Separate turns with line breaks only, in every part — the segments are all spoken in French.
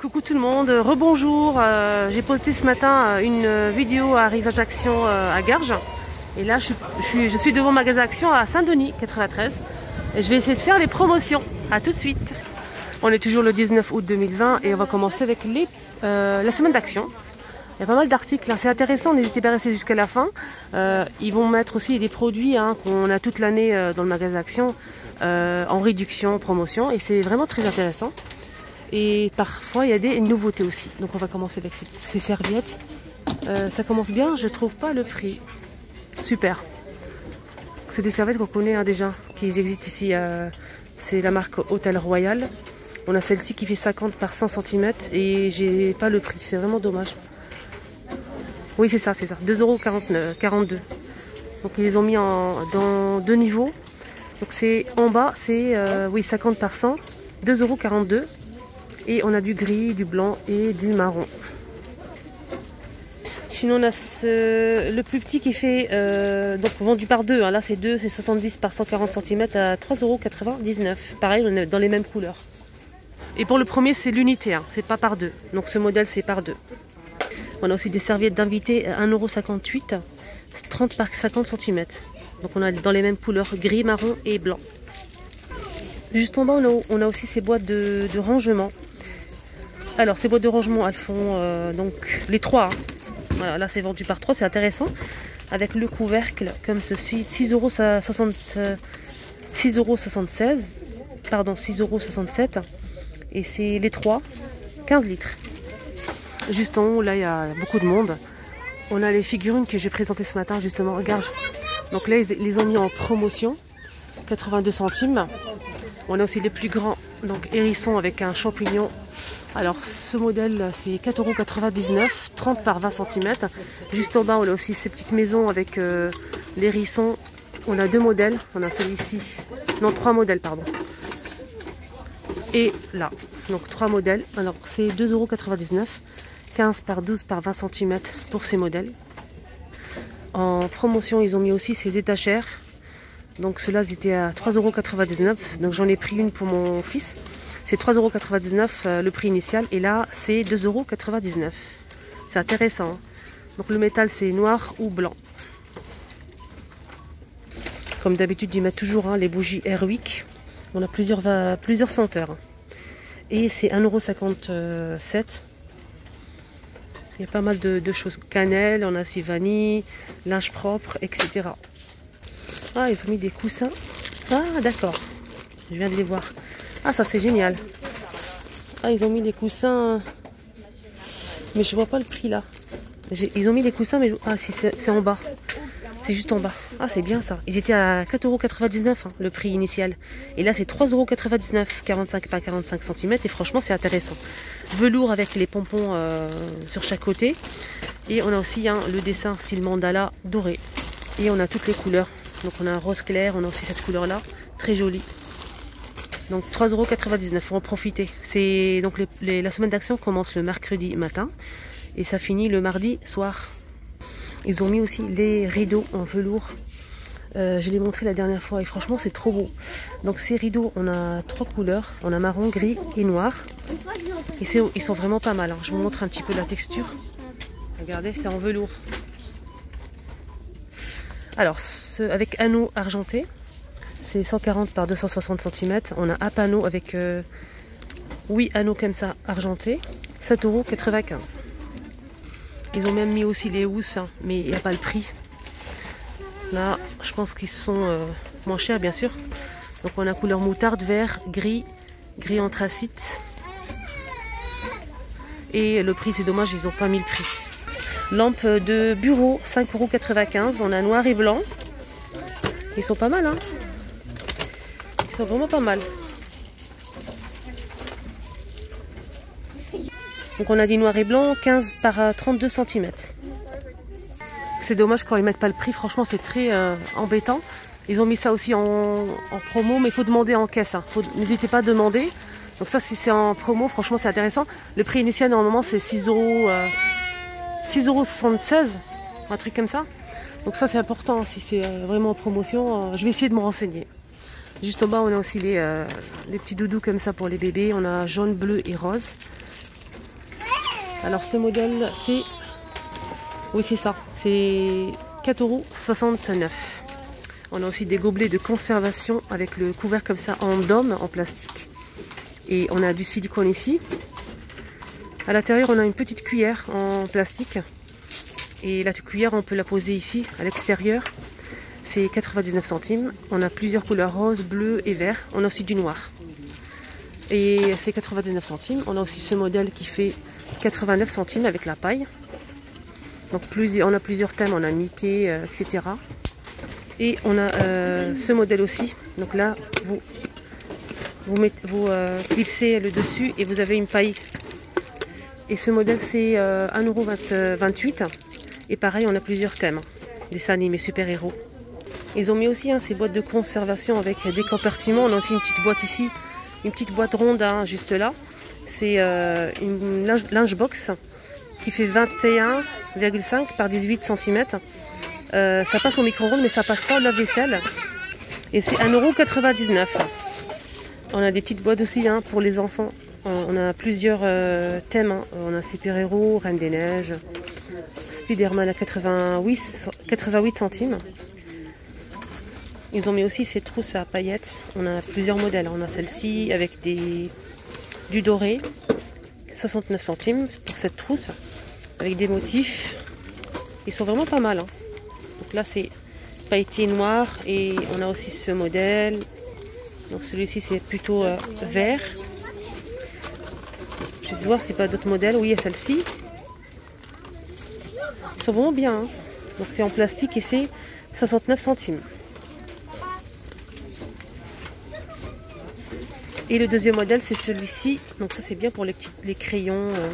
Coucou tout le monde, rebonjour. Euh, J'ai posté ce matin euh, une vidéo à Rivage Action euh, à Garges. Et là, je, suis, devant magasin Action à Saint-Denis, 93. Et je vais essayer de faire les promotions. A tout de suite. On est toujours le 19 août 2020 et on va commencer avec la semaine d'action. Il y a pas mal d'articles, hein. c'est intéressant, n'hésitez pas à rester jusqu'à la fin. Ils vont mettre aussi des produits hein, qu'on a toute l'année dans le magasin Action en réduction, promotion, et c'est vraiment très intéressant. Et parfois, il y a des nouveautés aussi. Donc on va commencer avec ces, serviettes. Euh, ça commence bien, je trouve pas le prix. Super. C'est des serviettes qu'on connaît hein, déjà, qui existent ici. euh, c'est la marque Hôtel Royal. On a celle-ci qui fait 50 par 100 cm et j'ai pas le prix, c'est vraiment dommage. Oui, c'est ça, c'est ça. 2,42€. Donc ils les ont mis en, dans deux niveaux. Donc c'est en bas, c'est euh, oui 50 par 100, 2,42€. Et on a du gris, du blanc et du marron. Sinon on a le plus petit qui fait euh, donc vendu par deux. hein. Là c'est 2, c'est 70 par 140 cm à 3,99€. Pareil, on est dans les mêmes couleurs. Et pour le premier c'est l'unité, hein. c'est pas par deux. Donc ce modèle c'est par deux. On a aussi des serviettes d'invité à 1,58€, 30 par 50 cm. Donc on a dans les mêmes couleurs gris, marron et blanc. Juste en bas, on a, aussi ces boîtes de rangement. Alors ces boîtes de rangement, elles font euh, donc les trois. hein. Voilà, là c'est vendu par trois, c'est intéressant. Avec le couvercle comme ceci, 6,60 euh, 6,76€. Pardon, 6,67€. Et c'est les trois, 15 litres. Juste en haut, là, il y a beaucoup de monde. On a les figurines que j'ai présentées ce matin, justement. Regarde. Donc là, ils les ont mis en promotion. 82 centimes. On a aussi les plus grands, donc hérissons avec un champignon. Alors, ce modèle, c'est 4,99€, 30 par 20 cm. Juste en bas, on a aussi ces petites maisons avec euh, l'hérisson. On a deux modèles. On a celui-ci. Non, trois modèles, pardon. Et là, donc trois modèles. Alors, c'est 2,99€. 15 par 12 par 20 cm pour ces modèles. En promotion, ils ont mis aussi ces étagères. Donc ceux-là, étaient à 3,99€. Donc j'en ai pris une pour mon fils. C'est 3,99€ euh, le prix initial. Et là, c'est 2,99€. C'est intéressant. hein. Donc le métal, c'est noir ou blanc. Comme d'habitude, ils mettent toujours hein, les bougies Airwick. On a plusieurs, senteurs. hein. Et c'est 1,57€. Il y a pas mal de, de choses. Cannelle, on a aussi vanille, linge propre, etc. Ah, ils ont mis des coussins. Ah, d'accord. Je viens de les voir. Ah, ça c'est génial. Ah, ils ont mis des coussins. Mais je vois pas le prix là. Ils ont mis des coussins, mais ah, c'est en bas. C'est juste en bas. Ah, c'est bien ça. Ils étaient à 4,99€ hein, le prix initial. Et là, c'est 3,99€, 45 par 45 cm. Et franchement, c'est intéressant. Velours avec les pompons euh, sur chaque côté. Et on a aussi hein, le dessin style mandala doré. Et on a toutes les couleurs. Donc on a un rose clair, on a aussi cette couleur-là. Très jolie. Donc 3,99€, faut en profiter. Donc la semaine d'action commence le mercredi matin et ça finit le mardi soir. Ils ont mis aussi les rideaux en velours. Euh, je l'ai montré la dernière fois et franchement c'est trop beau. Donc ces rideaux, on a trois couleurs. On a marron, gris et noir. Et ils sont vraiment pas mal. hein. Je vous montre un petit peu la texture. Regardez, c'est en velours. Alors, avec anneau argenté, c'est 140 par 260 cm. On a un panneau avec euh, 8 anneaux comme ça argentés, 7,95€. Ils ont même mis aussi les housses, hein, mais il n'y a pas le prix. Là, je pense qu'ils sont euh, moins chers, bien sûr. Donc, on a couleur moutarde, vert, gris, gris anthracite. Et le prix, c'est dommage, ils n'ont pas mis le prix. Lampe de bureau, 5,95€. On a noir et blanc. Ils sont pas mal, hein sont vraiment pas mal. Donc on a dit noir et blanc, 15 par euh, 32 cm. C'est dommage quand ils mettent pas le prix, franchement c'est très euh, embêtant. Ils ont mis ça aussi en, promo, mais il faut demander en caisse. hein. N'hésitez pas à demander. Donc ça si c'est en promo, franchement c'est intéressant. Le prix initial normalement c'est 6 euros. euh, 6,76€, un truc comme ça. Donc ça c'est important si c'est euh, vraiment en promotion. euh, je vais essayer de me renseigner. Juste en bas on a aussi les, euh, les petits doudous comme ça pour les bébés. On a jaune, bleu et rose. Alors ce modèle, c'est... Oui, c'est ça. C'est 4,69€. On a aussi des gobelets de conservation avec le couvert comme ça en dôme, en plastique. Et on a du silicone ici. À l'intérieur, on a une petite cuillère en plastique. Et la cuillère, on peut la poser ici, à l'extérieur. C'est 99 centimes. On a plusieurs couleurs rose, bleu et vert. On a aussi du noir. Et c'est 99 centimes. On a aussi ce modèle qui fait 89 centimes avec la paille. Donc on a plusieurs thèmes, on a Mickey, euh, etc. Et on a euh, ce modèle aussi. Donc là, vous, vous euh, clipsez le dessus et vous avez une paille. Et ce modèle, c'est 1,28€. Et pareil, on a plusieurs thèmes. Dessins animés, super-héros. Ils ont mis aussi hein, ces boîtes de conservation avec des compartiments. On a aussi une petite boîte ici, une petite boîte ronde hein, juste là. C'est une linge, box qui fait 21,5 par 18 cm. Euh, ça passe au micro-ondes, mais ça passe pas au lave-vaisselle. Et c'est 1,99€. On a des petites boîtes aussi hein, pour les enfants. On a plusieurs euh, thèmes. On a Super-Héros, Reine des Neiges, Spider-Man à 88, 88 centimes. Ils ont mis aussi ces trousses à paillettes. On a plusieurs modèles. On a celle-ci avec du doré, 69 centimes pour cette trousse, avec des motifs. Ils sont vraiment pas mal. Hein. Donc là, c'est pailleté noir et on a aussi ce modèle. Donc celui-ci, c'est plutôt euh, vert. Je vais voir si pas d'autres modèles. Oui, il y a celle-ci. Ils sont vraiment bien. Hein. Donc c'est en plastique et c'est 69 centimes. Et le deuxième modèle, c'est celui-ci. Donc ça, c'est bien pour les, petits, les crayons. Euh.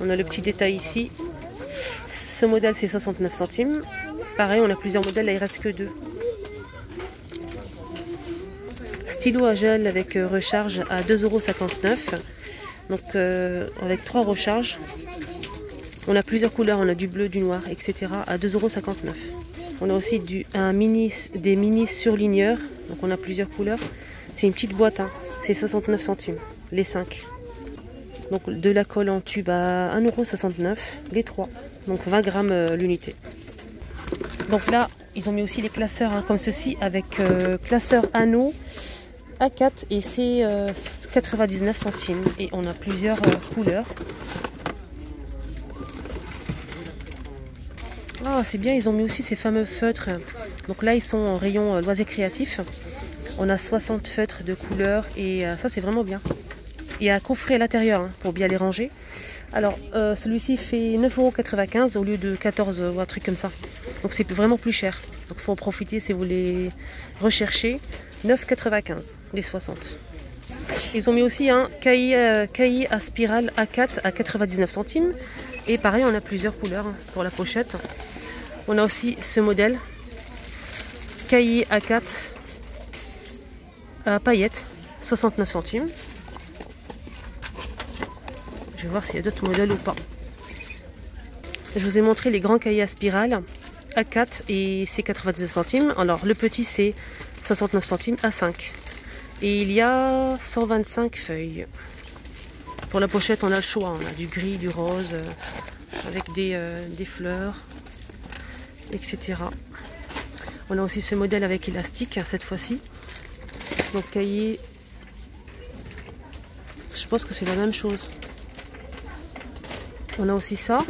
On a le petit détail ici. Ce modèle, c'est 69 centimes. Pareil, on a plusieurs modèles, là, il reste que deux. Stylo à gel avec euh, recharge à 2,59€. Donc, euh, avec trois recharges. On a plusieurs couleurs, on a du bleu, du noir, etc. à 2,59€. On a aussi un mini, des mini surligneurs. Donc, on a plusieurs couleurs. C'est une petite boîte, hein. c'est 69 centimes, les 5. Donc de la colle en tube à 1,69€, les 3. Donc 20 grammes euh, l'unité. Donc là, ils ont mis aussi les classeurs hein, comme ceci avec euh, classeur anneau A4 et c'est 99 euh, centimes. Et on a plusieurs couleurs. Ah, c'est bien, ils ont mis aussi ces fameux feutres. Donc là, ils sont en rayon loisirs créatifs. On a 60 feutres de couleur et euh, ça c'est vraiment bien. Il y a un coffret à l'intérieur hein, pour bien les ranger. Alors euh, celui-ci fait 9,95€ au lieu de 14 ou un truc comme ça. Donc c'est vraiment plus cher. Donc faut en profiter si vous les recherchez. 9,95 les 60. Ils ont mis aussi un cahier, euh, cahier à spirale A4 à 99 centimes. Et pareil, on a plusieurs couleurs hein, pour la pochette. On a aussi ce modèle. Cahier A4 paillettes, 69 centimes. Je vais voir s'il y a d'autres modèles ou pas. Je vous ai montré les grands cahiers à spirale A4 et c'est 99 centimes. Alors le petit c'est 69 centimes à 5. Et il y a 125 feuilles. Pour la pochette on a le choix, on a du gris, du rose, euh, avec des, euh, des fleurs, etc. On a aussi ce modèle avec élastique cette fois-ci. Donc cahier, je pense que c'est la même chose. On a aussi ça.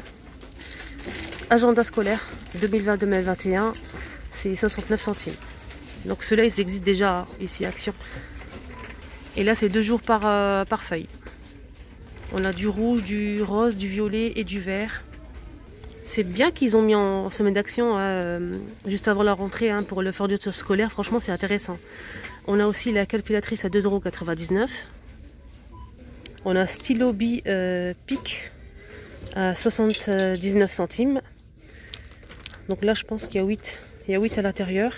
Agenda scolaire 2020-2021, c'est 69 centimes. Donc ceux-là, ils existent déjà ici, Action. Et là, c'est deux jours par, euh, par feuille. On a du rouge, du rose, du violet et du vert. C'est bien qu'ils ont mis en semaine d'action euh, juste avant la rentrée hein, pour le fourniture scolaire. Franchement, c'est intéressant. On a aussi la calculatrice à 2,99€. On a stylo B euh, PIC à 79 centimes. Donc là, je pense qu'il y a 8. Il y a 8 à l'intérieur.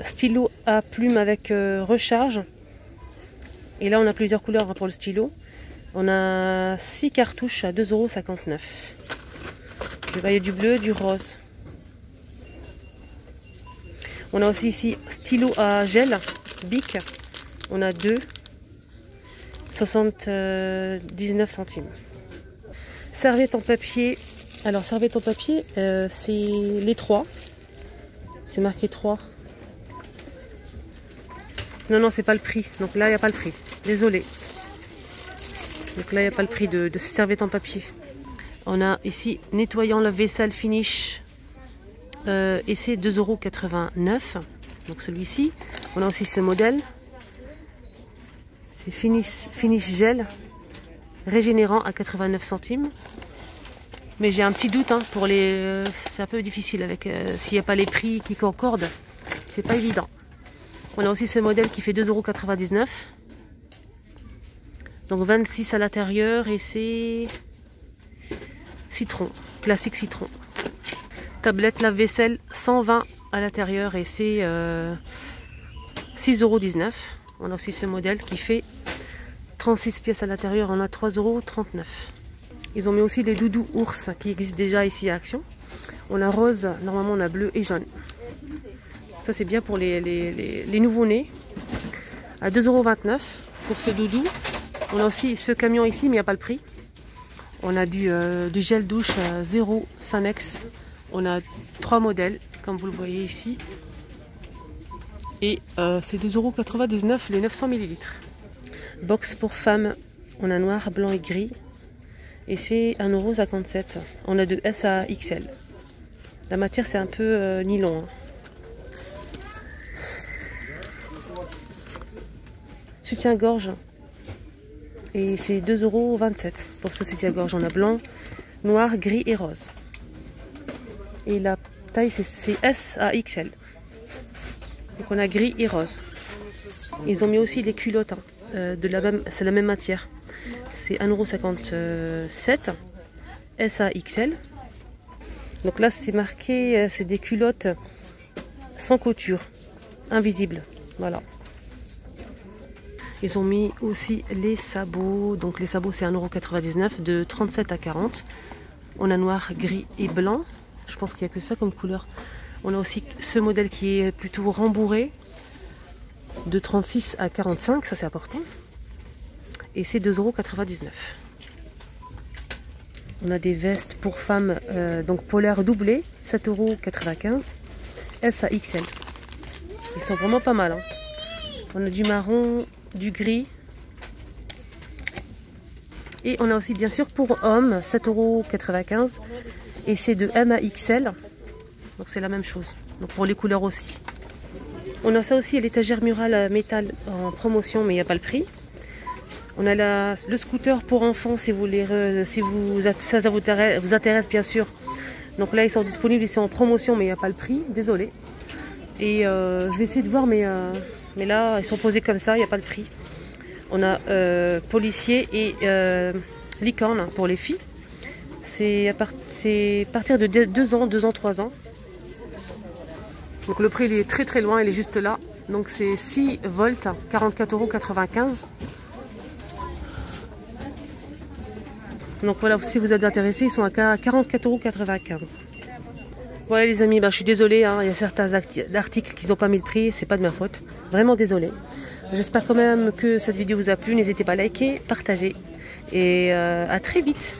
Stylo à plume avec euh, recharge. Et là, on a plusieurs couleurs hein, pour le stylo. On a 6 cartouches à 2,59€. Je voyais du bleu, du rose. On a aussi ici stylo à gel, Bic. On a deux, 79 centimes. Serviette en papier. Alors, serviette en papier, euh, c'est les trois. C'est marqué 3. Non, non, c'est pas le prix. Donc là, il n'y a pas le prix. Désolé. Donc là, il n'y a pas le prix de, de ces en papier. On a ici nettoyant la vaisselle finish. Euh, et c'est 2,89€. Donc celui-ci. On a aussi ce modèle. C'est finish, gel régénérant à 89 centimes. Mais j'ai un petit doute hein, pour les. Euh, c'est un peu difficile avec euh, s'il n'y a pas les prix qui concordent. C'est pas évident. On a aussi ce modèle qui fait 2,99€. Donc 26 à l'intérieur et c'est citron, classique citron. Tablette lave-vaisselle 120 à l'intérieur et c'est euh, 6,19€. On a aussi ce modèle qui fait 36 pièces à l'intérieur, on a 3,39€. Ils ont mis aussi les doudous ours qui existent déjà ici à Action. On a rose, normalement on a bleu et jaune. Ça c'est bien pour les, les, nouveaux-nés. À 2,29€ pour ce doudou. On a aussi ce camion ici, mais il n'y a pas le prix. On a du, euh, gel douche 0 euh, Sanex. On a trois modèles, comme vous le voyez ici. Et euh, c'est 2,99€ les 900 ml. Box pour femmes, on a noir, blanc et gris. Et c'est 1,57€. On a de S à XL. La matière c'est un peu euh, nylon. Hein. Soutien-gorge. Et c'est 2,27€ pour ce soutien-gorge. On a blanc, noir, gris et rose. Et la taille c'est S à XL. Donc on a gris et rose. Ils ont mis aussi des culottes. Hein. Euh, de la même, c'est la même matière. C'est 1,57€. SAXL. Donc là, c'est marqué, euh, c'est des culottes sans couture, invisibles. Voilà. Ils ont mis aussi les sabots. Donc les sabots, c'est 1,99€ de 37 à 40. On a noir, gris et blanc. Je pense qu'il n'y a que ça comme couleur. On a aussi ce modèle qui est plutôt rembourré de 36 à 45, ça c'est important. Et c'est 2,99€. On a des vestes pour femmes, euh, donc polaires doublées, 7,95€. S à XL. Ils sont vraiment pas mal. Hein. On a du marron, du gris. Et on a aussi bien sûr pour hommes, 7,95€. Et c'est de M à XL. Donc c'est la même chose. Donc pour les couleurs aussi. On a ça aussi à l'étagère murale métal en promotion, mais il n'y a pas le prix. On a le scooter pour enfants si vous les, si vous, ça, vous, intéresse, bien sûr. Donc là ils sont disponibles, ils sont en promotion mais il n'y a pas le prix, désolé. Et euh, je vais essayer de voir mais, euh, mais là ils sont posés comme ça, il n'y a pas le prix. On a euh, policier et licorne pour les filles. C'est à, partir de 2 ans, 2 ans, 3 ans. Donc le prix il est très très loin, il est juste là. Donc c'est 6 volts, 44,95€. Donc voilà, si vous êtes intéressés, ils sont à 44,95€. Voilà les amis, ben, je suis désolée, hein, il y a certains articles qui n'ont pas mis le prix, c'est pas de ma faute. Vraiment désolée. J'espère quand même que cette vidéo vous a plu. N'hésitez pas à liker, partager. Et euh, à très vite.